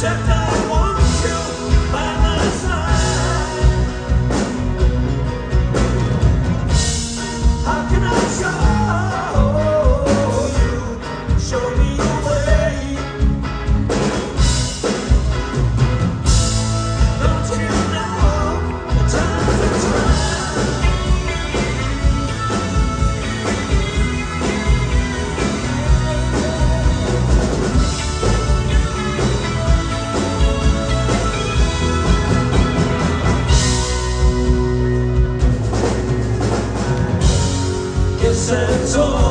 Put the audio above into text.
Shut up. Settle